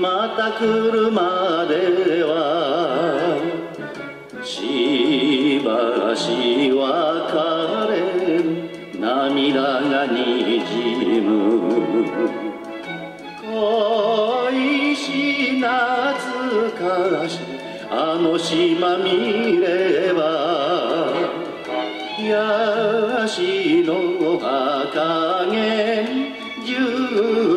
また来るまではしばし別れ涙がにじむ。恋し懐かしあの島見ればヤしの墓に十字